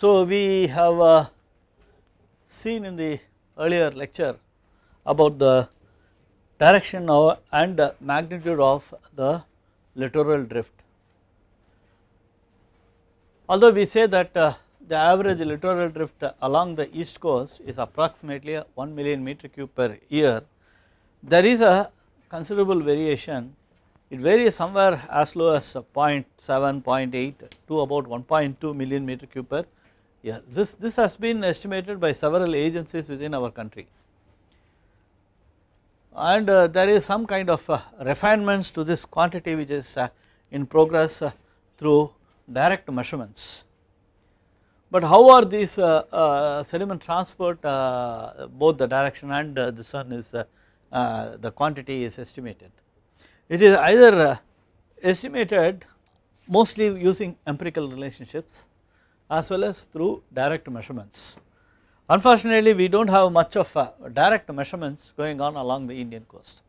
So, we have uh, seen in the earlier lecture about the direction of and magnitude of the littoral drift. Although we say that uh, the average littoral drift along the east coast is approximately 1 million meter cube per year, there is a considerable variation. It varies somewhere as low as 0.7, 0.8 to about 1.2 million meter cube per year. This, this has been estimated by several agencies within our country and uh, there is some kind of uh, refinements to this quantity which is uh, in progress uh, through direct measurements. But how are these uh, uh, sediment transport both the direction and this one is the quantity is estimated. It is either estimated mostly using empirical relationships as well as through direct measurements. Unfortunately, we do not have much of uh, direct measurements going on along the Indian coast.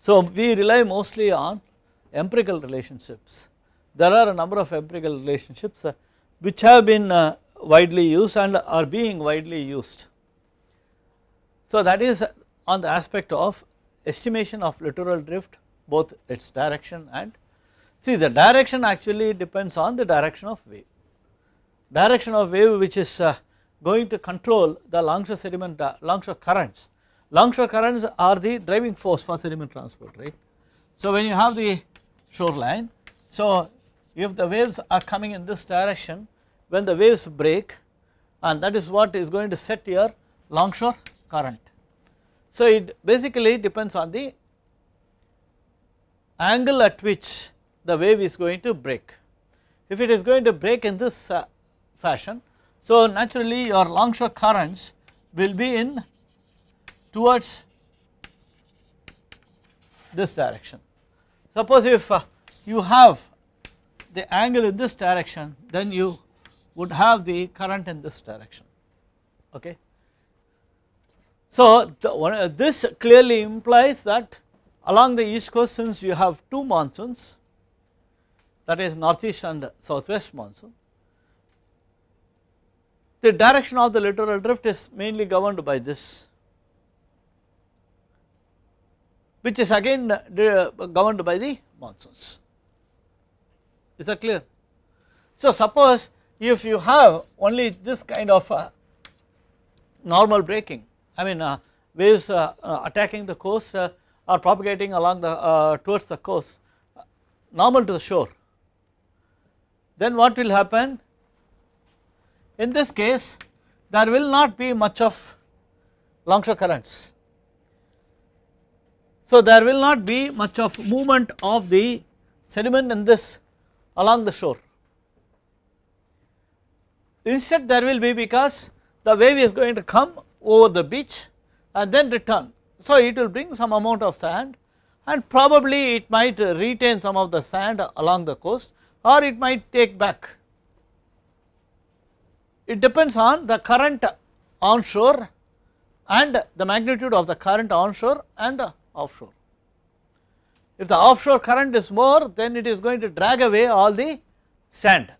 So, we rely mostly on empirical relationships. There are a number of empirical relationships uh, which have been uh, widely used and are being widely used. So, that is on the aspect of estimation of littoral drift both its direction and see the direction actually depends on the direction of wave. Direction of wave which is uh, going to control the longshore sediment uh, longshore currents. Longshore currents are the driving force for sediment transport right. So when you have the shoreline, so if the waves are coming in this direction when the waves break and that is what is going to set your longshore current. So it basically depends on the angle at which the wave is going to break. If it is going to break in this uh, fashion so naturally your longshore currents will be in towards this direction. Suppose if uh, you have the angle in this direction then you would have the current in this direction okay. So the, uh, this clearly implies that along the east coast since you have two monsoons that is northeast and southwest monsoon the direction of the littoral drift is mainly governed by this which is again governed by the monsoons is that clear. So suppose if you have only this kind of uh, normal breaking I mean uh, waves uh, uh attacking the coast uh, or propagating along the uh, towards the coast normal to the shore then what will happen in this case there will not be much of longshore currents. So there will not be much of movement of the sediment in this along the shore. Instead there will be because the wave is going to come over the beach and then return. So it will bring some amount of sand and probably it might retain some of the sand along the coast or it might take back it depends on the current onshore and the magnitude of the current onshore and offshore. If the offshore current is more then it is going to drag away all the sand.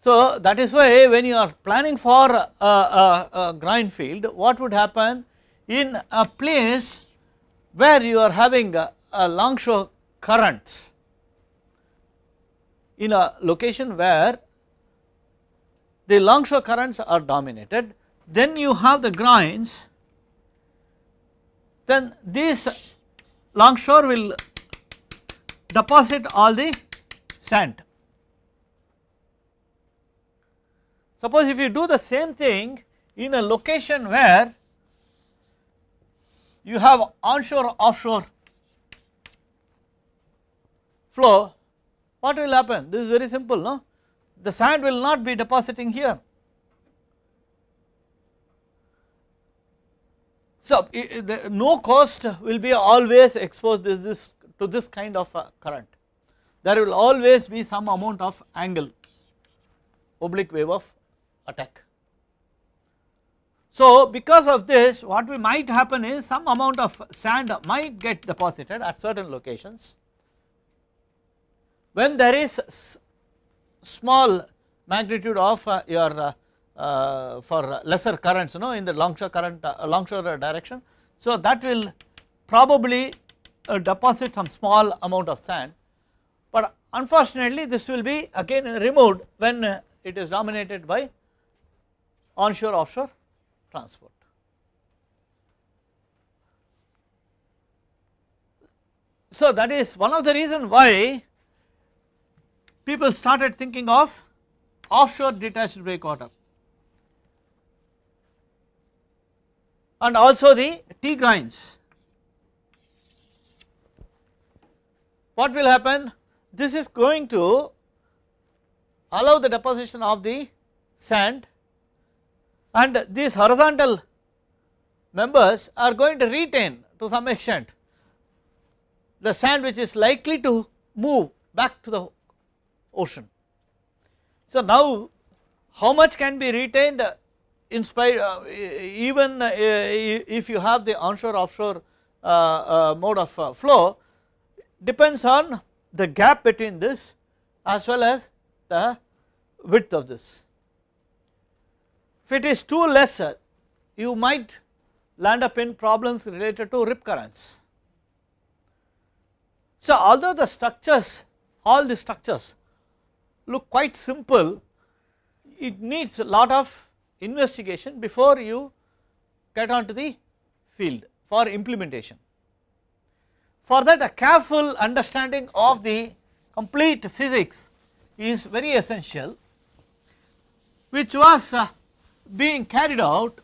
So that is why when you are planning for a, a, a groin field what would happen in a place where you are having a, a longshore currents in a location where the longshore currents are dominated then you have the groins then this longshore will deposit all the sand. Suppose if you do the same thing in a location where you have onshore offshore flow what will happen this is very simple no the sand will not be depositing here. So no coast will be always exposed this, this to this kind of uh, current. There will always be some amount of angle oblique wave of attack. So because of this what we might happen is some amount of sand might get deposited at certain locations when there is small magnitude of uh, your uh, uh, for lesser currents you know in the longshore current longshore direction. So that will probably deposit some small amount of sand but unfortunately this will be again removed when it is dominated by onshore offshore transport. So that is one of the reason why people started thinking of offshore detached breakwater and also the T groins. What will happen? This is going to allow the deposition of the sand and these horizontal members are going to retain to some extent the sand which is likely to move back to the ocean. So now how much can be retained uh, in spite uh, even uh, if you have the onshore offshore uh, uh, mode of uh, flow depends on the gap between this as well as the width of this. If it is too lesser you might land up in problems related to rip currents. So although the structures all the structures look quite simple it needs a lot of investigation before you get onto the field for implementation. For that a careful understanding of the complete physics is very essential which was uh, being carried out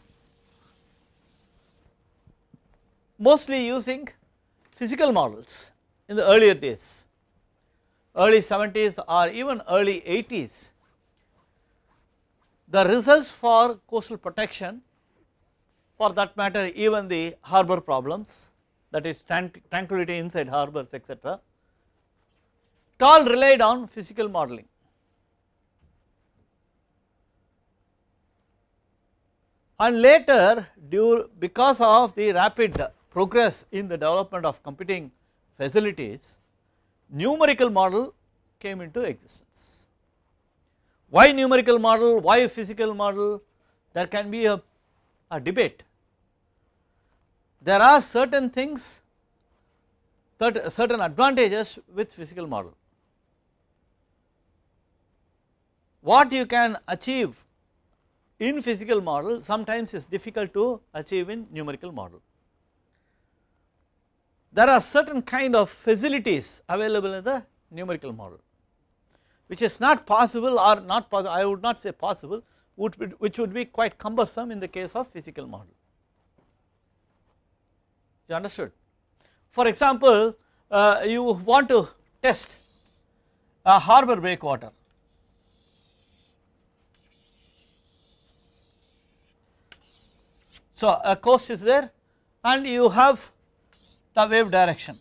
mostly using physical models in the earlier days early 70s or even early 80s the results for coastal protection for that matter even the harbor problems that is tranquility inside harbors etc. It all relied on physical modeling. And later due because of the rapid progress in the development of computing facilities, numerical model came into existence. Why numerical model, why physical model, there can be a, a debate there are certain things certain advantages with physical model. What you can achieve in physical model sometimes is difficult to achieve in numerical model. There are certain kind of facilities available in the numerical model which is not possible or not possible I would not say possible would which would be quite cumbersome in the case of physical model you understood. For example, uh, you want to test a harbor breakwater. So a coast is there and you have the wave direction.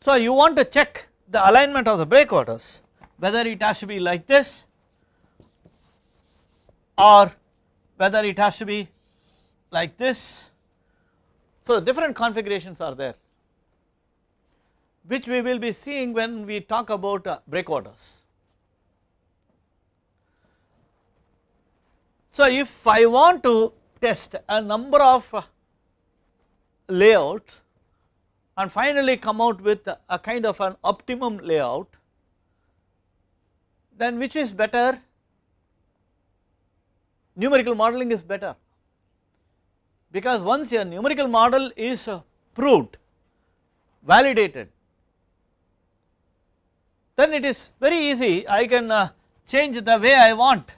So you want to check the alignment of the breakwaters whether it has to be like this or whether it has to be like this. So different configurations are there which we will be seeing when we talk about uh, breakwaters. So if I want to test a number of layouts and finally come out with a kind of an optimum layout then which is better? Numerical modeling is better. Because once your numerical model is proved validated then it is very easy. I can uh, change the way I want.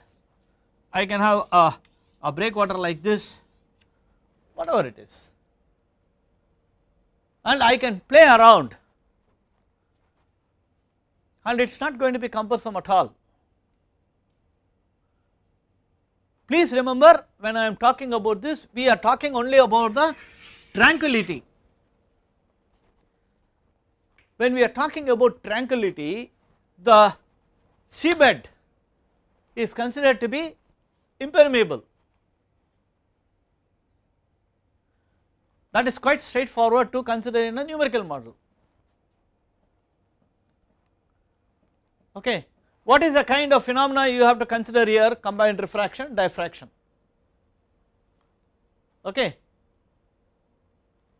I can have a, a breakwater like this whatever it is and I can play around. And it is not going to be cumbersome at all. Please remember when I am talking about this we are talking only about the tranquility. When we are talking about tranquility the seabed is considered to be impermeable that is quite straightforward to consider in a numerical model. okay. What is the kind of phenomena you have to consider here combined refraction diffraction okay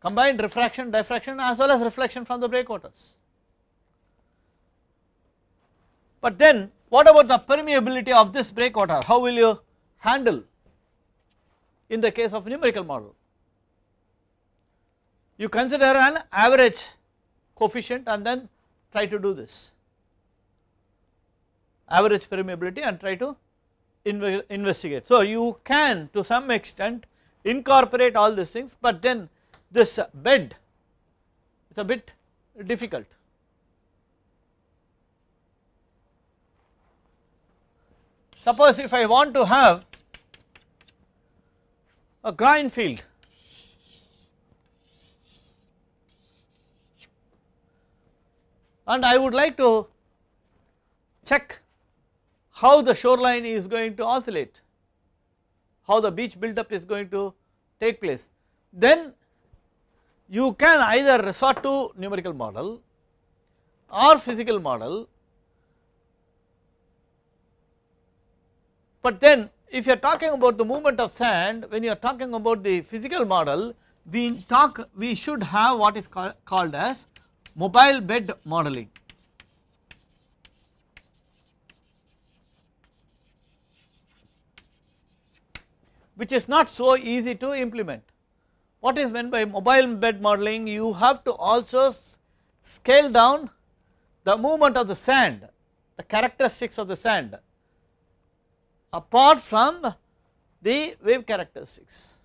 combined refraction diffraction as well as reflection from the breakwaters. But then what about the permeability of this breakwater how will you handle in the case of numerical model you consider an average coefficient and then try to do this average permeability and try to inve investigate. So you can to some extent incorporate all these things but then this bed is a bit difficult. Suppose if I want to have a groin field and I would like to check how the shoreline is going to oscillate, how the beach buildup is going to take place. Then you can either resort to numerical model or physical model, but then if you are talking about the movement of sand when you are talking about the physical model we talk we should have what is call, called as mobile bed modeling. which is not so easy to implement. What is meant by mobile bed modeling? You have to also scale down the movement of the sand, the characteristics of the sand apart from the wave characteristics.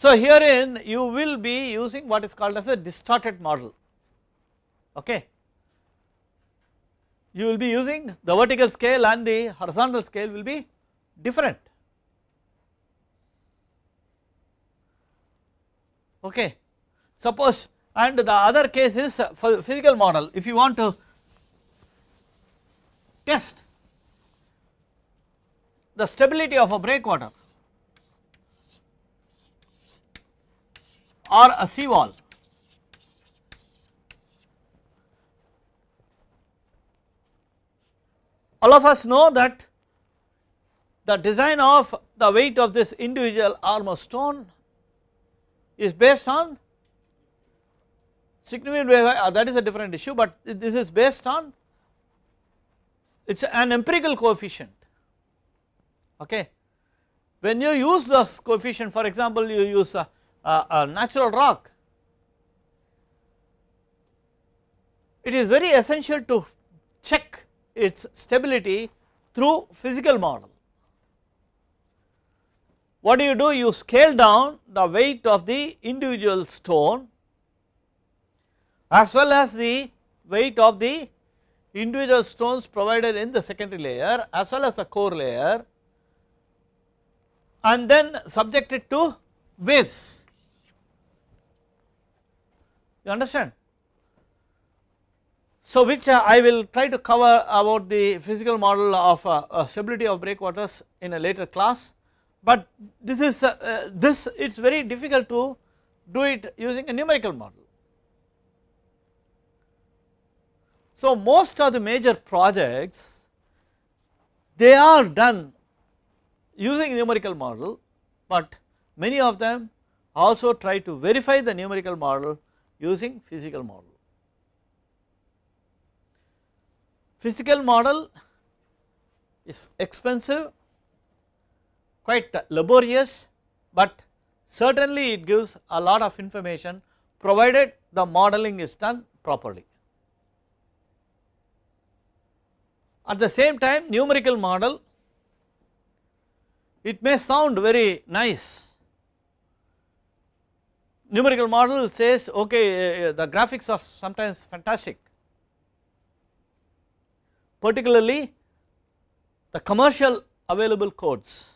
So herein you will be using what is called as a distorted model, okay you will be using the vertical scale and the horizontal scale will be different. Okay. Suppose and the other case is for physical model if you want to test the stability of a breakwater or a sea wall all of us know that the design of the weight of this individual arm of stone is based on significant uh, that is a different issue but this is based on it is an empirical coefficient okay. When you use this coefficient for example you use a, a, a natural rock it is very essential to check its stability through physical model. What do you do? You scale down the weight of the individual stone as well as the weight of the individual stones provided in the secondary layer as well as the core layer and then subject it to waves. You understand? So which uh, I will try to cover about the physical model of uh, uh, stability of breakwaters in a later class, but this is this it is very difficult to do it using a numerical model. So most of the major projects they are done using numerical model, but many of them also try to verify the numerical model using physical model. Physical model is expensive, quite laborious, but certainly it gives a lot of information provided the modeling is done properly. At the same time numerical model it may sound very nice. Numerical model says okay uh, the graphics are sometimes fantastic particularly the commercial available codes.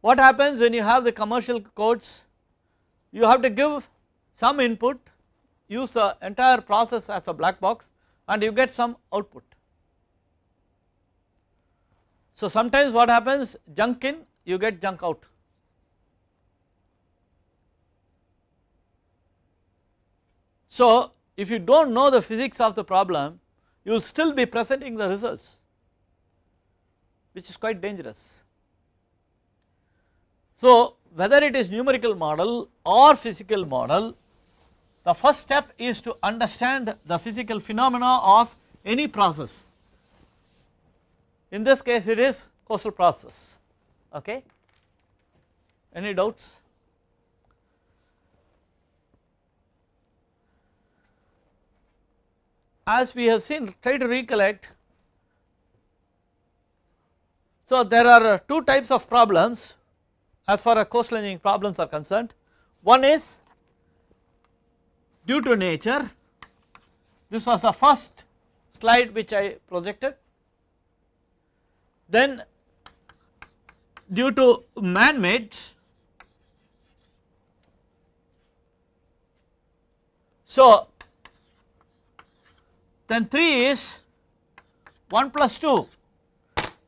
What happens when you have the commercial codes? You have to give some input, use the entire process as a black box and you get some output. So sometimes what happens junk in you get junk out. So if you do not know the physics of the problem you will still be presenting the results which is quite dangerous. So whether it is numerical model or physical model the first step is to understand the physical phenomena of any process in this case it is coastal process okay? Any doubts? As we have seen try to recollect. So there are uh, two types of problems as far as coastal engineering problems are concerned. One is due to nature. This was the first slide which I projected. Then due to man made so then 3 is 1 plus 2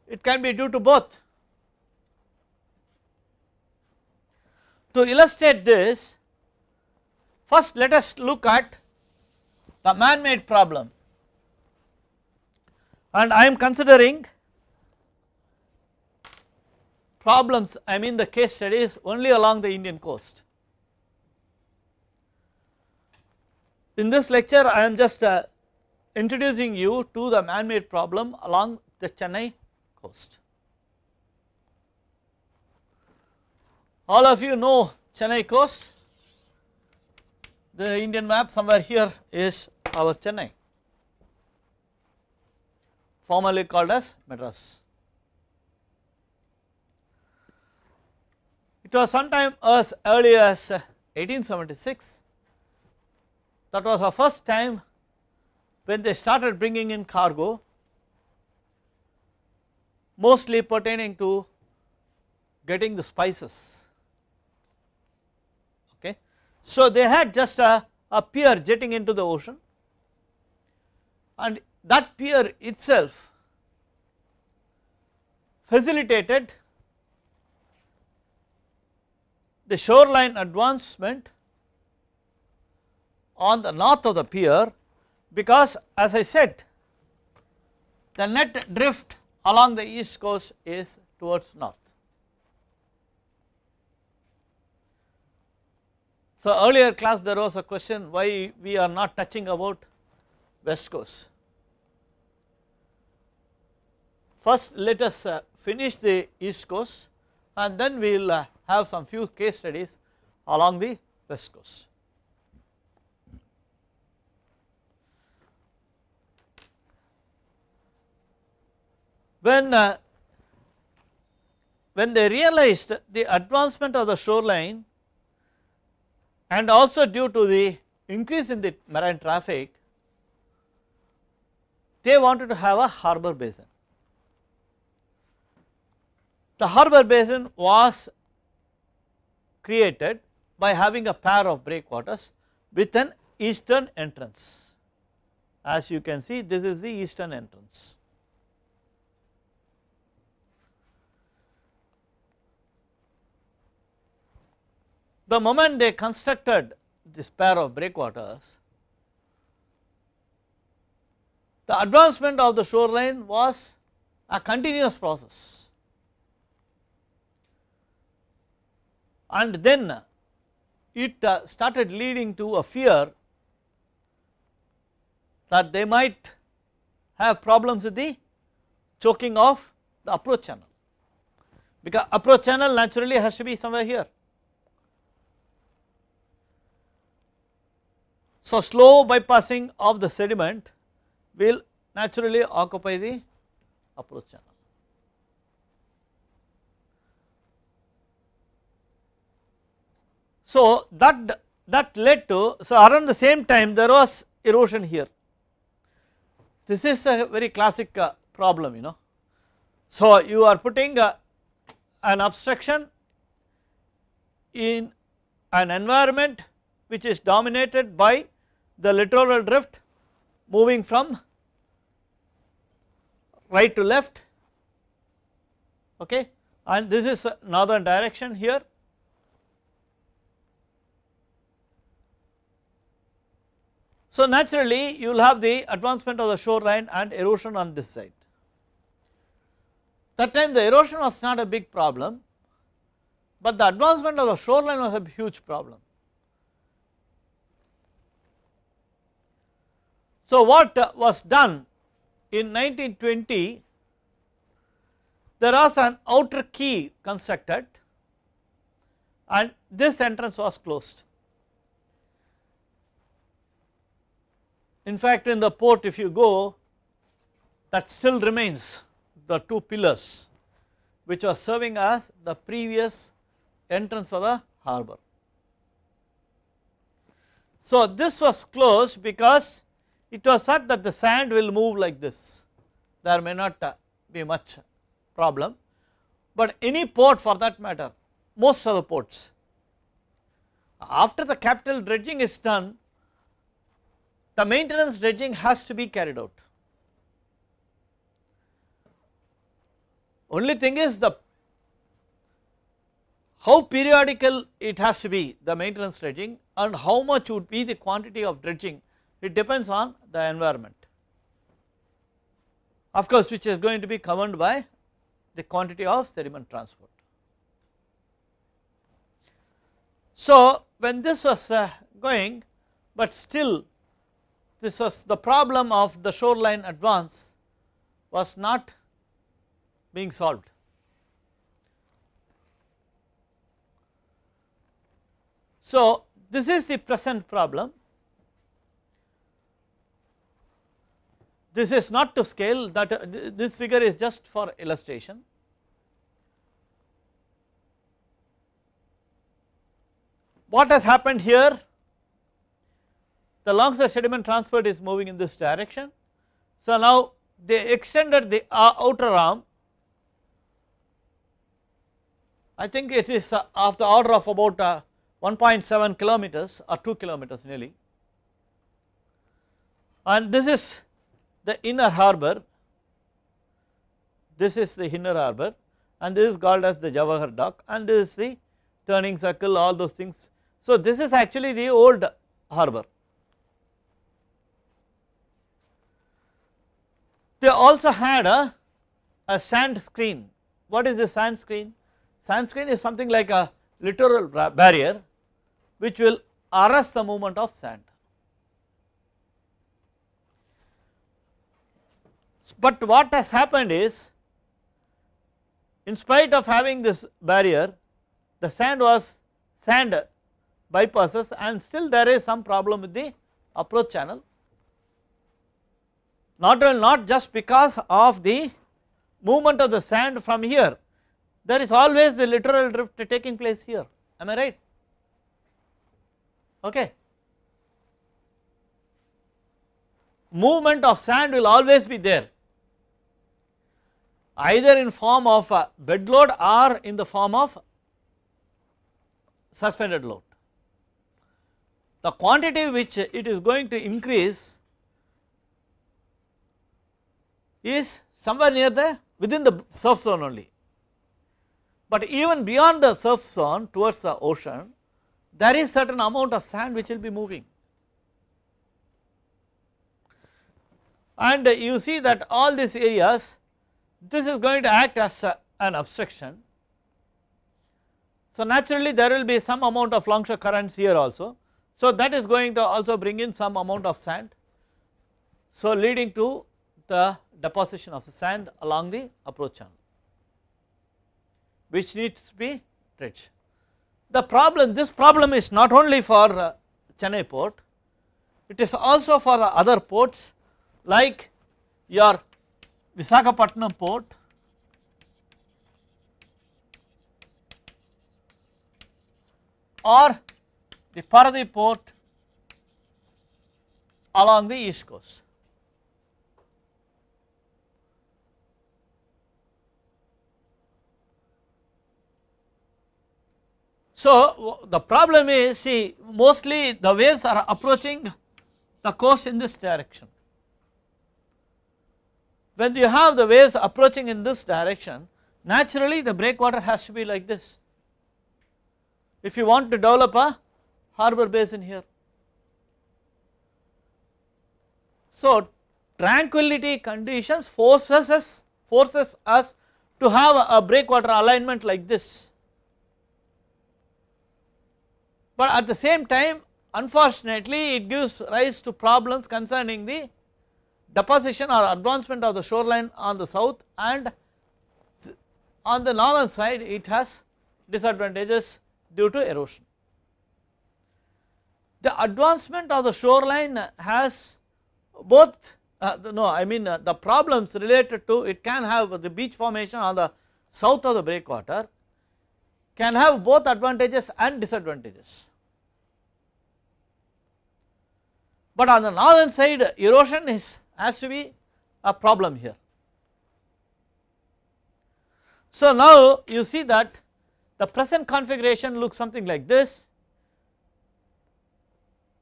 it can be due to both. To illustrate this first let us look at the man made problem and I am considering problems I mean the case studies only along the Indian coast. In this lecture I am just uh, introducing you to the man made problem along the Chennai coast. All of you know Chennai coast, the Indian map somewhere here is our Chennai formerly called as Madras. It was sometime as early as 1876 that was the first time when they started bringing in cargo mostly pertaining to getting the spices. Okay. So they had just a, a pier jetting into the ocean. And that pier itself facilitated the shoreline advancement on the north of the pier because as I said the net drift along the east coast is towards north. So earlier class there was a question why we are not touching about west coast. First let us uh, finish the east coast and then we will uh, have some few case studies along the west coast. When, uh, when they realized the advancement of the shoreline and also due to the increase in the marine traffic, they wanted to have a harbor basin. The harbor basin was created by having a pair of breakwaters with an eastern entrance. As you can see this is the eastern entrance. The moment they constructed this pair of breakwaters, the advancement of the shoreline was a continuous process. And then it uh, started leading to a fear that they might have problems with the choking of the approach channel because approach channel naturally has to be somewhere here. So, slow bypassing of the sediment will naturally occupy the approach channel. So, that that led to so around the same time there was erosion here. This is a very classic uh, problem you know. So, you are putting uh, an obstruction in an environment which is dominated by the littoral drift moving from right to left okay and this is northern direction here So naturally you will have the advancement of the shoreline and erosion on this side. That time the erosion was not a big problem, but the advancement of the shoreline was a huge problem. So what was done in 1920 there was an outer quay constructed and this entrance was closed. In fact, in the port if you go that still remains the two pillars which was serving as the previous entrance for the harbour. So this was closed because it was said that the sand will move like this, there may not uh, be much problem, but any port for that matter, most of the ports, after the capital dredging is done, the maintenance dredging has to be carried out. Only thing is the how periodical it has to be the maintenance dredging and how much would be the quantity of dredging it depends on the environment of course which is going to be governed by the quantity of sediment transport. So when this was uh, going but still this was the problem of the shoreline advance was not being solved. So this is the present problem. This is not to scale that uh, this figure is just for illustration. What has happened here? The Longshore sediment transport is moving in this direction. So now they extended the outer arm. I think it is uh, of the order of about uh, 1.7 kilometers or 2 kilometers nearly. And this is the inner harbor. This is the inner harbor. And this is called as the Jawahar dock. And this is the turning circle all those things. So this is actually the old harbor They also had a, a sand screen. What is the sand screen? Sand screen is something like a littoral barrier which will arrest the movement of sand. But what has happened is in spite of having this barrier the sand was sand bypasses and still there is some problem with the approach channel not, not just because of the movement of the sand from here, there is always the littoral drift taking place here, am I right? Okay. Movement of sand will always be there either in form of bed load or in the form of suspended load. The quantity which it is going to increase is somewhere near the within the surf zone only. But even beyond the surf zone towards the ocean there is certain amount of sand which will be moving. And you see that all these areas this is going to act as a, an obstruction. So naturally there will be some amount of longshore currents here also. So that is going to also bring in some amount of sand. So leading to the deposition of the sand along the approach channel which needs to be dredged. The problem this problem is not only for uh, Chennai port it is also for the other ports like your Visakhapatnam port or the Paradip port along the east coast. So the problem is see mostly the waves are approaching the coast in this direction. When you have the waves approaching in this direction naturally the breakwater has to be like this. If you want to develop a harbor basin here So tranquility conditions forces us forces us to have a breakwater alignment like this. But at the same time unfortunately it gives rise to problems concerning the deposition or advancement of the shoreline on the south and on the northern side it has disadvantages due to erosion. The advancement of the shoreline has both uh, no I mean uh, the problems related to it can have the beach formation on the south of the breakwater can have both advantages and disadvantages. But on the northern side erosion is has to be a problem here. So now you see that the present configuration looks something like this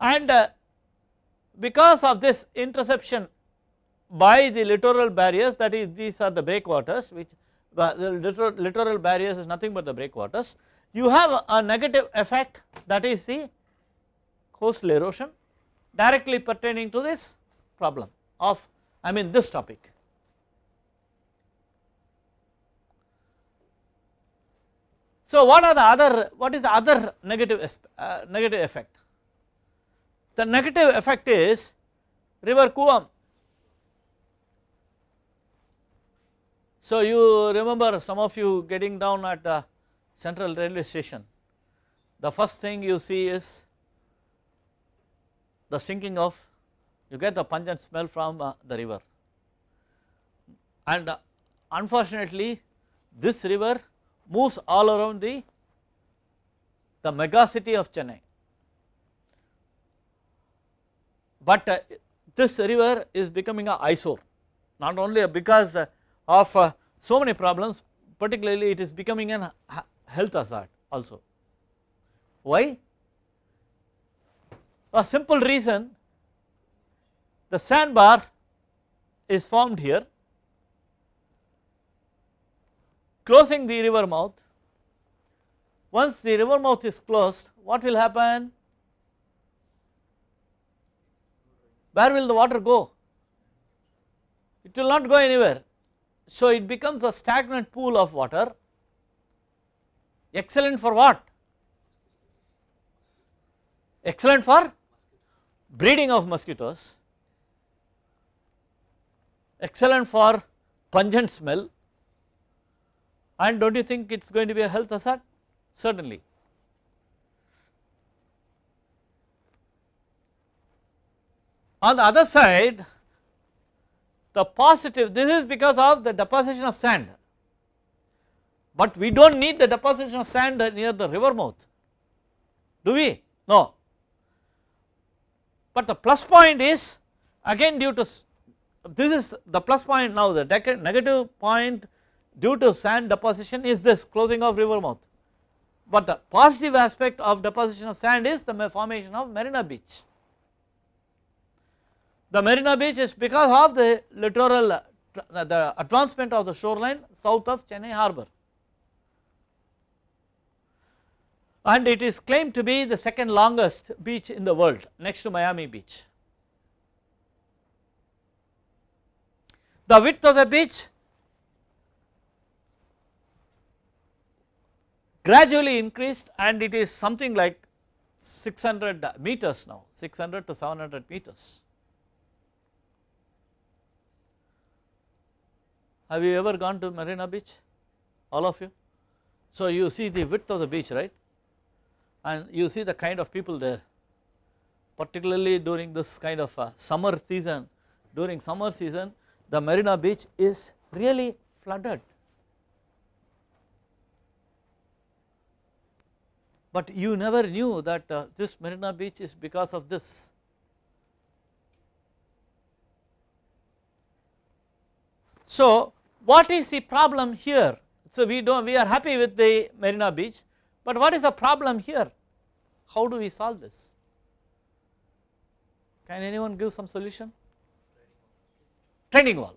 and uh, because of this interception by the littoral barriers that is these are the breakwaters which the, the littoral barriers is nothing but the breakwaters you have a negative effect that is the coastal erosion directly pertaining to this problem of I mean this topic. So what are the other what is the other negative uh, negative effect? The negative effect is river Cooum. So you remember some of you getting down at the central railway station the first thing you see is the sinking of you get the pungent smell from uh, the river and uh, unfortunately this river moves all around the the mega city of Chennai. But uh, this river is becoming a eyesore not only because uh, of uh, so many problems particularly it is becoming an health hazard also. Why? A simple reason the sandbar is formed here closing the river mouth. Once the river mouth is closed what will happen? Where will the water go? It will not go anywhere. So it becomes a stagnant pool of water excellent for what? Excellent for breeding of mosquitoes, excellent for pungent smell and do not you think it is going to be a health hazard? Certainly. On the other side the positive this is because of the deposition of sand, but we do not need the deposition of sand near the river mouth do we? No, but the plus point is again due to this is the plus point now the negative point due to sand deposition is this closing of river mouth but the positive aspect of deposition of sand is the formation of Marina Beach. The Marina Beach is because of the littoral uh, the advancement of the shoreline south of Chennai harbour. And it is claimed to be the second longest beach in the world next to Miami beach. The width of the beach gradually increased and it is something like 600 meters now 600 to 700 meters. Have you ever gone to Marina Beach all of you? So you see the width of the beach right and you see the kind of people there particularly during this kind of uh, summer season during summer season the Marina beach is really flooded but you never knew that uh, this Marina beach is because of this. So what is the problem here? So we do not we are happy with the Marina beach but what is the problem here? How do we solve this? Can anyone give some solution? Training wall.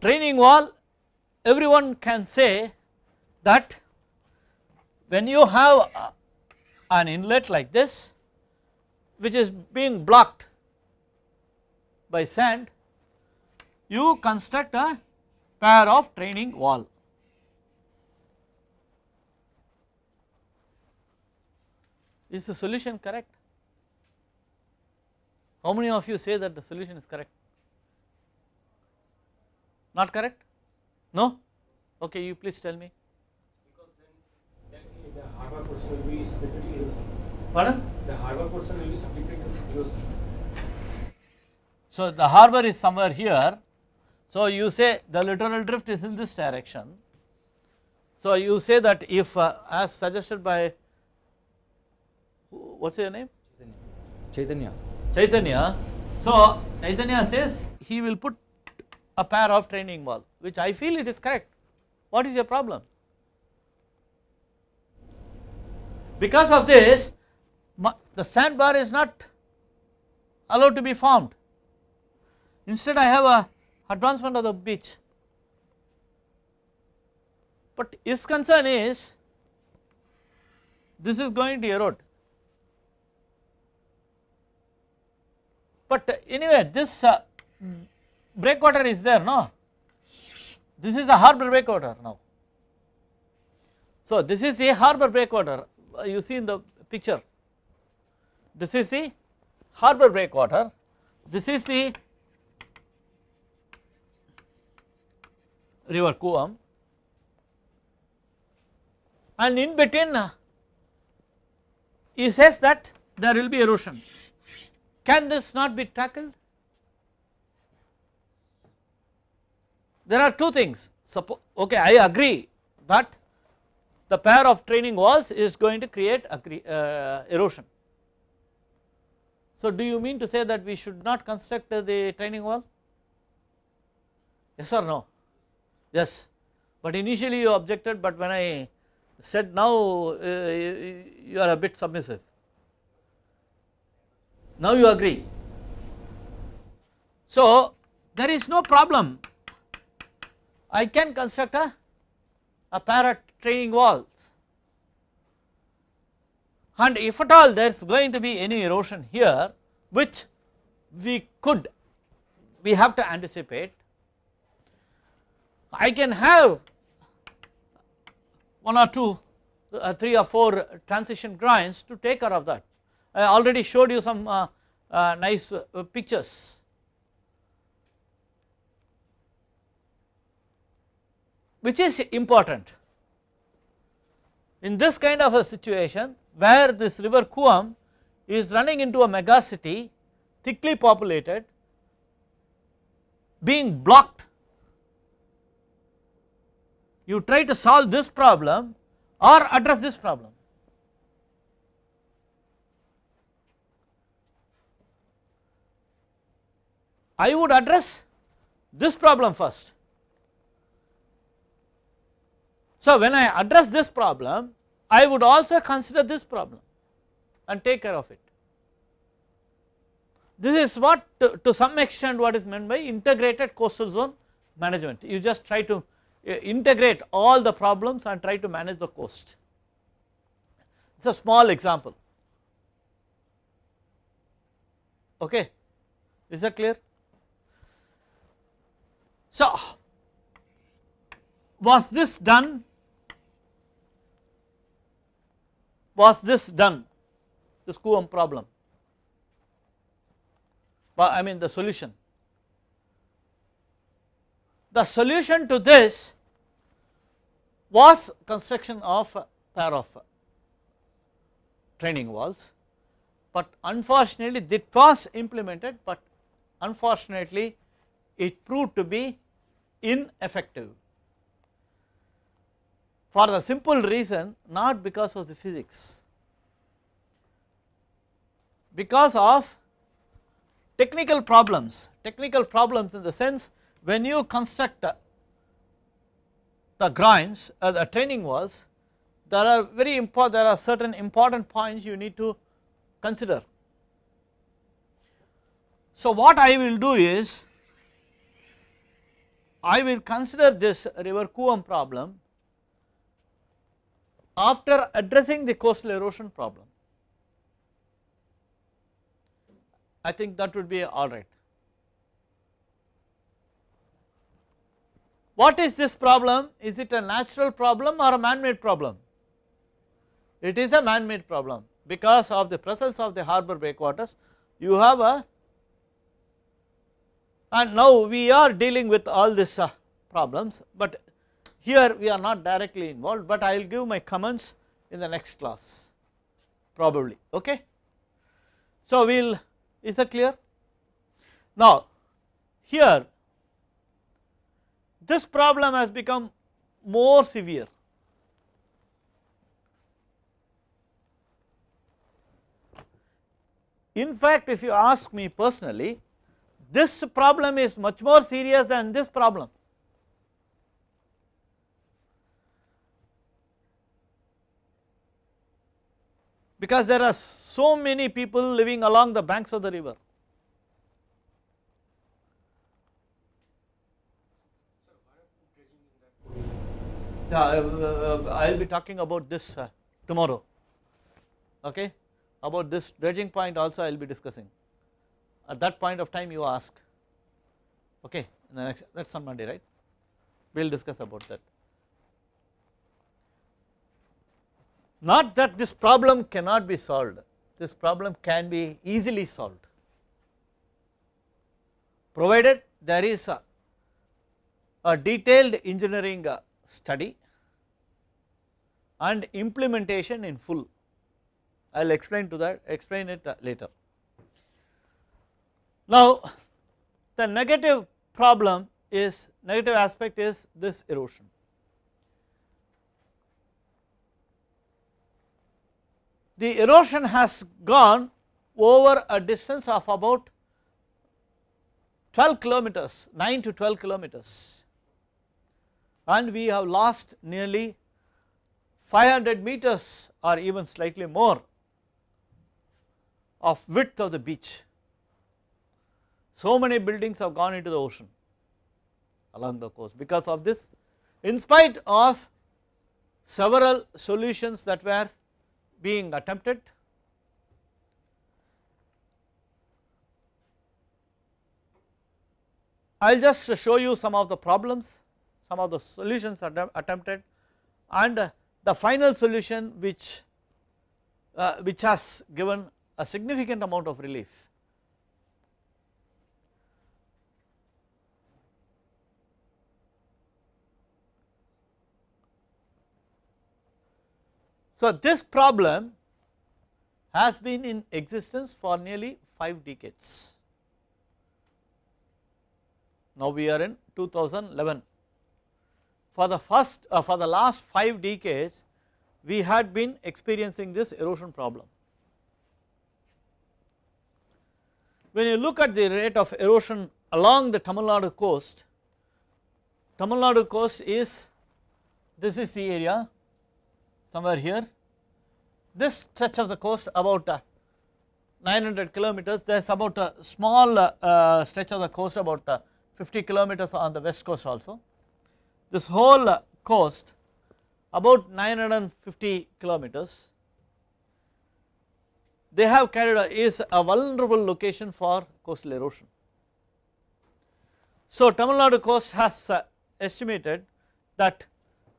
Training wall everyone can say that when you have an inlet like this which is being blocked by sand you construct a pair of training wall. Is the solution correct? How many of you say that the solution is correct? Not correct? No? Okay, you please tell me. Because then, then the harbor portion will be split into. Pardon? The harbor portion will be into erosion. So the harbor is somewhere here. So you say the lateral drift is in this direction. So you say that if uh, as suggested by what's your name? Chaitanya. Chaitanya. So Chaitanya says he will put a pair of training wall which I feel it is correct. What is your problem? Because of this the sandbar is not allowed to be formed. Instead I have a advancement of the beach. But his concern is this is going to erode. But anyway this uh, breakwater is there no? This is a harbor breakwater now. So this is a harbor breakwater. Uh, you see in the picture. This is the harbor breakwater. This is the river Cooum and in between uh, he says that there will be erosion can this not be tackled? There are two things, Suppo okay I agree that the pair of training walls is going to create uh, erosion. So do you mean to say that we should not construct the training wall? Yes or no? Yes, but initially you objected but when I said now uh, you are a bit submissive. Now you agree. So there is no problem. I can construct a, a parrot training walls and if at all there is going to be any erosion here which we could we have to anticipate I can have one or two uh, three or four transition groins to take care of that I already showed you some uh, uh, nice uh, pictures. Which is important in this kind of a situation where this river Cooum is running into a megacity thickly populated being blocked you try to solve this problem or address this problem I would address this problem first. So when I address this problem I would also consider this problem and take care of it. This is what to, to some extent what is meant by integrated coastal zone management you just try to Uh, integrate all the problems and try to manage the cost. It is a small example okay is that clear. So, was this done? Was this done? This Cooum problem? I mean the solution. The solution to this was construction of a pair of training walls, but unfortunately it was implemented, but unfortunately it proved to be ineffective. For the simple reason not because of the physics, because of technical problems, technical problems in the sense when you construct the groins uh, the training walls there are very important there are certain important points you need to consider. So what I will do is I will consider this river Cooum problem after addressing the coastal erosion problem. I think that would be alright. What is this problem? Is it a natural problem or a man made problem? It is a man made problem because of the presence of the harbor breakwaters you have a and now we are dealing with all these uh, problems but here we are not directly involved but I will give my comments in the next class probably okay. So we will is that clear. Now here this problem has become more severe In fact, if you ask me personally, this problem is much more serious than this problem. Because there are so many people living along the banks of the river. Yeah, I will be talking about this uh, tomorrow. Okay about this dredging point also I will be discussing. At that point of time you ask okay, that is on Monday, right? We will discuss about that. Not that this problem cannot be solved, this problem can be easily solved, provided there is a, a detailed engineering uh, study and implementation in full I will explain to that explain it uh, later. Now the negative problem is negative aspect is this erosion. The erosion has gone over a distance of about 12 kilometers 9 to 12 kilometers and we have lost nearly 500 meters or even slightly more of width of the beach. So many buildings have gone into the ocean along the coast because of this in spite of several solutions that were being attempted I will just show you some of the problems, some of the solutions are attempted and the final solution which, uh, which has given a significant amount of relief. So, this problem has been in existence for nearly 5 decades. Now, we are in 2011. For the first uh, for the last 5 decades we had been experiencing this erosion problem. when you look at the rate of erosion along the Tamil Nadu coast, Tamil Nadu coast is this is the area somewhere here this stretch of the coast about uh, 900 kilometers there is about a small uh, stretch of the coast about uh, 50 kilometers on the west coast also this whole coast about 950 kilometers they have carried out is a vulnerable location for coastal erosion. So, Tamil Nadu coast has uh, estimated that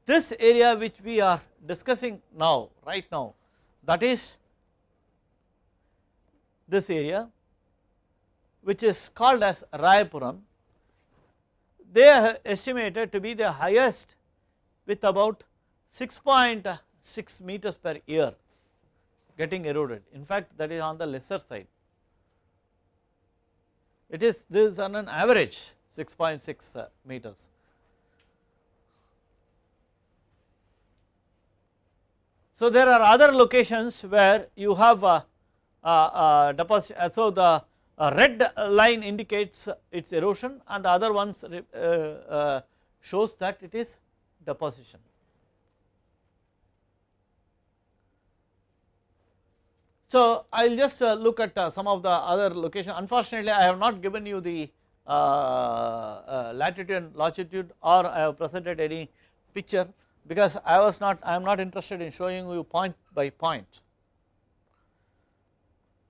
this area which we are discussing now right now that is this area which is called as Rayapuram they are estimated to be the highest with about 6.6 meters per year getting eroded in fact that is on the lesser side. It is this is on an average 6.6 uh, meters. So there are other locations where you have a, a, a deposit uh, so the red line indicates its erosion and the other ones uh, uh, shows that it is deposition. So I will just uh, look at some of the other locations unfortunately I have not given you the latitude and longitude or I have presented any picture because I was not I am not interested in showing you point by point.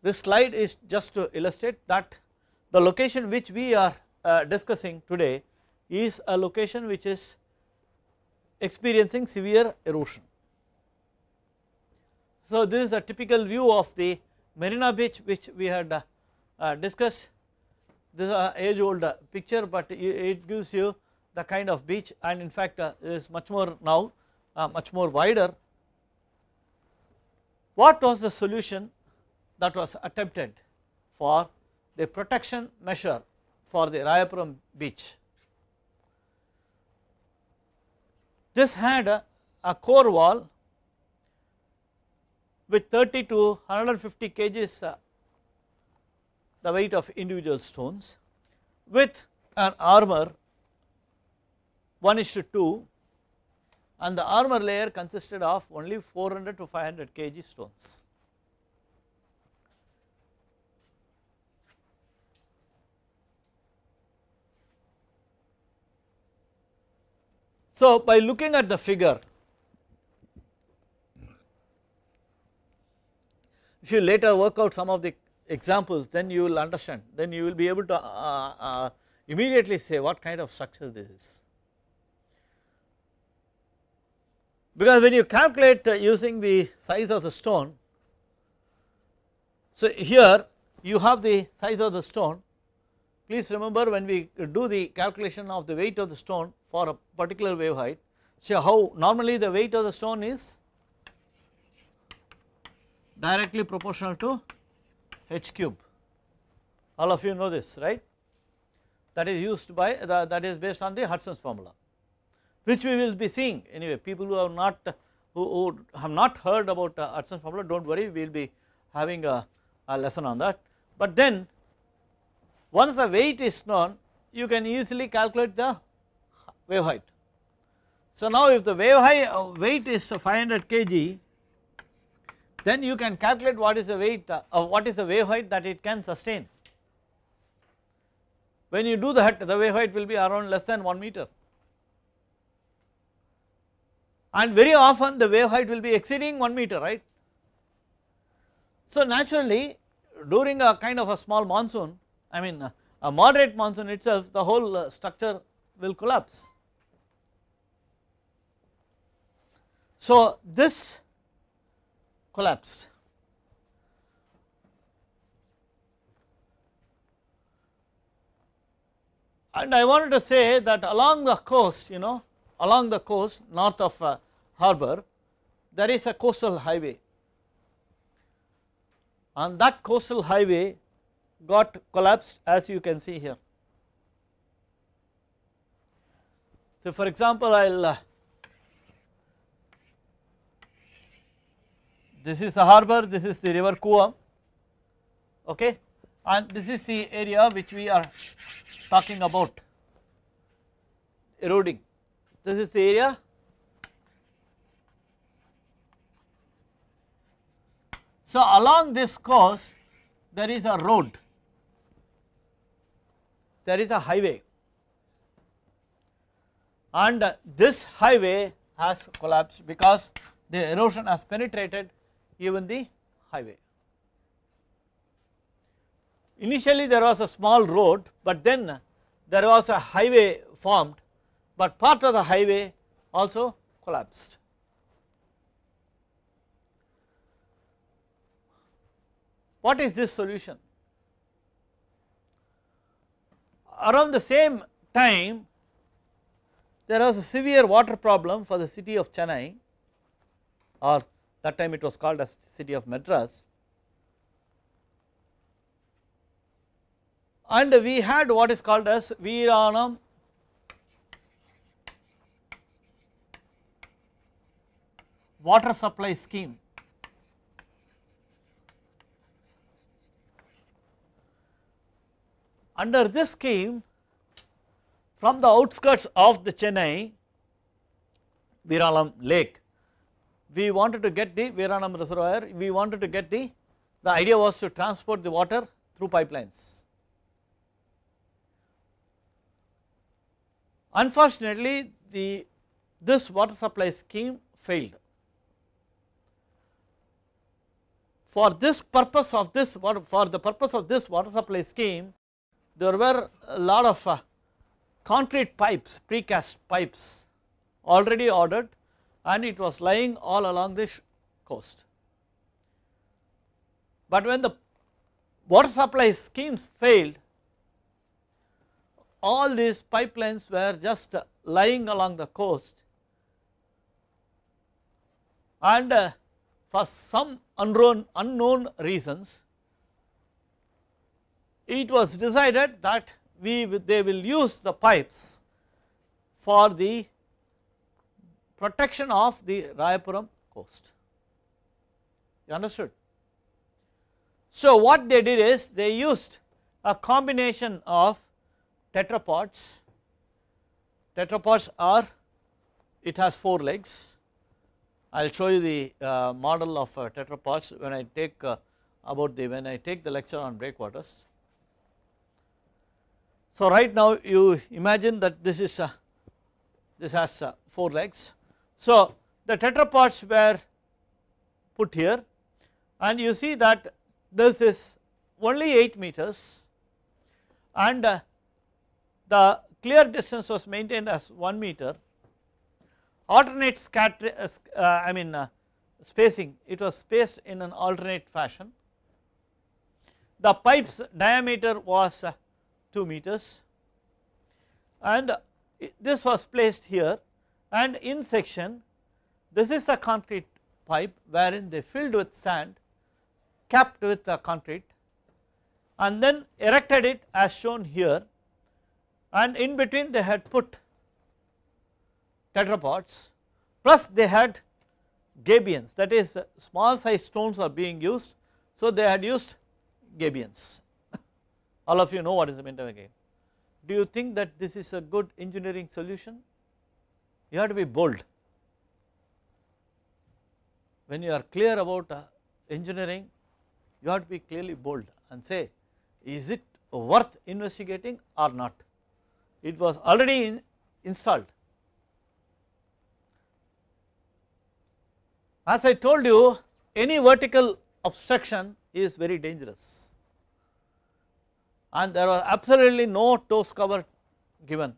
This slide is just to illustrate that the location which we are uh, discussing today is a location which is experiencing severe erosion. So this is a typical view of the Marina Beach which we had uh, uh, discussed this is a age old uh, picture but it gives you the kind of beach and in fact uh, is much more now uh, much more wider. What was the solution that was attempted for the protection measure for the Rayapuram beach? This had a, a core wall with 30 to 150 kgs uh, the weight of individual stones with an armor 1 is to 2 and the armor layer consisted of only 400 to 500 kg stones. So by looking at the figure if you later work out some of the examples then you will understand then you will be able to uh, uh, immediately say what kind of structure this is. Because when you calculate uh, using the size of the stone, so here you have the size of the stone please remember when we do the calculation of the weight of the stone for a particular wave height, so how normally the weight of the stone is directly proportional to h cube. All of you know this right? That is used by the, that is based on the Hudson's formula which we will be seeing. Anyway people who have not who, who have not heard about uh, Hudson's formula do not worry we will be having a, a lesson on that. But then once the weight is known you can easily calculate the wave height. So now if the wave height uh, weight is 500 kg then you can calculate what is the weight uh, what is the wave height that it can sustain. When you do that the wave height will be around less than 1 meter and very often the wave height will be exceeding 1 meter right. So naturally during a kind of a small monsoon I mean a, moderate monsoon itself the whole uh, structure will collapse. So this collapsed. And I wanted to say that along the coast you know along the coast north of uh, harbor there is a coastal highway and that coastal highway got collapsed as you can see here. So for example I will uh, this is a harbor this is the river Cooum okay? And this is the area which we are talking about eroding. This is the area so along this course there is a road there is a highway and this highway has collapsed because the erosion has penetrated even the highway. Initially there was a small road but then there was a highway formed but part of the highway also collapsed. What is this solution? Around the same time there was a severe water problem for the city of Chennai or that time it was called as city of Madras and we had what is called as Veeranam water supply scheme. Under this scheme from the outskirts of the Chennai Veeranam lake we wanted to get the Veeranam reservoir, we wanted to get the, the idea was to transport the water through pipelines. Unfortunately, the this water supply scheme failed. for this purpose of this for the purpose of this water supply scheme there were a lot of uh, concrete pipes precast pipes already ordered and it was lying all along the coast. But when the water supply schemes failed all these pipelines were just lying along the coast and uh, for some unknown, unknown reasons it was decided that we they will use the pipes for the protection of the Rayapuram coast you understood. So what they did is they used a combination of tetrapods, tetrapods are it has 4 legs I will show you the uh, model of uh, tetrapods when I take uh, about the when I take the lecture on breakwaters. So right now you imagine that this is this has 4 legs. So the tetrapods were put here and you see that this is only 8 meters and uh, the clear distance was maintained as 1 meter alternate scatter uh, uh, I mean uh, spacing it was spaced in an alternate fashion. The pipes diameter was uh, 2 meters. And this was placed here. And in section this is a concrete pipe wherein they filled with sand capped with the concrete and then erected it as shown here. And in between they had put tetrapods. Plus they had gabions. That is small size stones are being used. So they had used gabions all of you know what is the of a. Do you think that this is a good engineering solution? You have to be bold when you are clear about uh, engineering you have to be clearly bold and say is it worth investigating or not it was already in, installed As I told you any vertical obstruction is very dangerous and there was absolutely no toes cover given.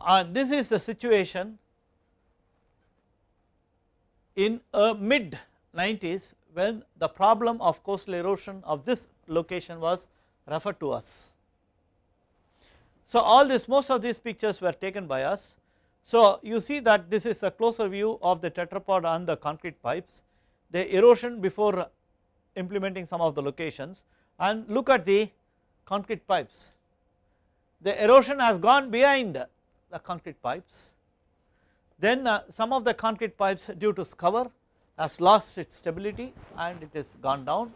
And this is the situation in a mid 90s when the problem of coastal erosion of this location was referred to us. So all this most of these pictures were taken by us. So you see that this is a closer view of the tetrapod and the concrete pipes, the erosion before implementing some of the locations and look at the concrete pipes. The erosion has gone behind the concrete pipes. Then uh, some of the concrete pipes due to scour has lost its stability and it has gone down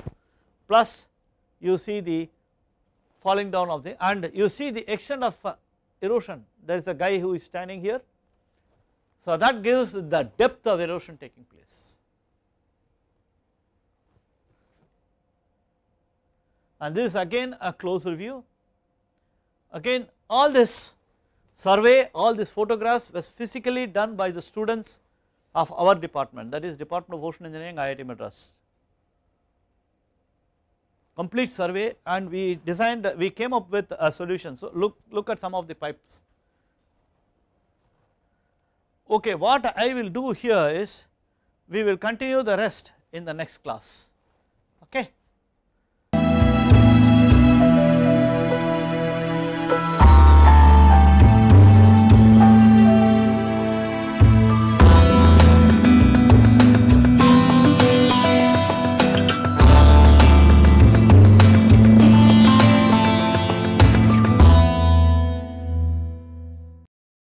plus you see the falling down of the and you see the extent of uh, erosion there is a guy who is standing here. So that gives the depth of erosion taking place. And this is again a close view. Again all this survey, all these photographs was physically done by the students of our department that is Department of Ocean Engineering IIT Madras complete survey and we designed we came up with a solution. So look look at some of the pipes. Okay, what I will do here is we will continue the rest in the next class. Okay.